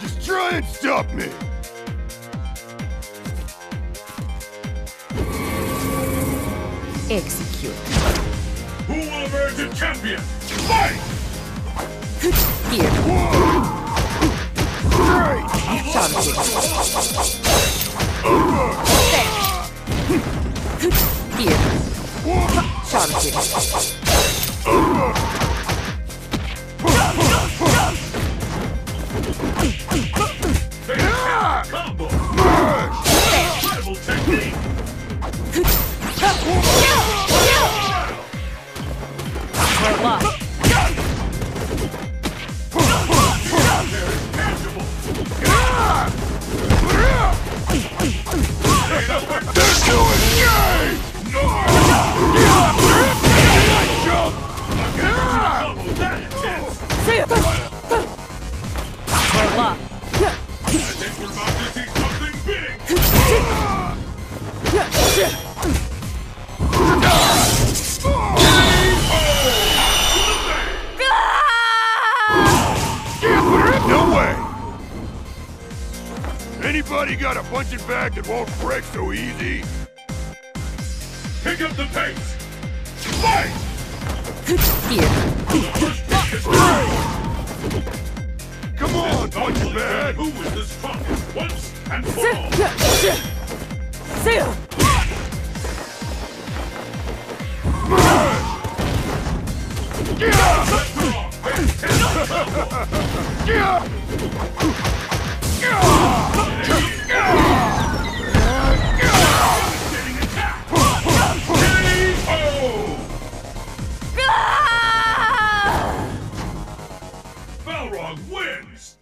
Just try and stop me! Execute. Who will emerge a champion? Fight! Here. Great! Charging. Here. Charging. Combo! Merge! Anybody got a punching bag that won't break so easy? Pick up the pace! Fight! Here. First kick is Come on, punching bag! Who is the strongest once and for all? Getting Balrog wins!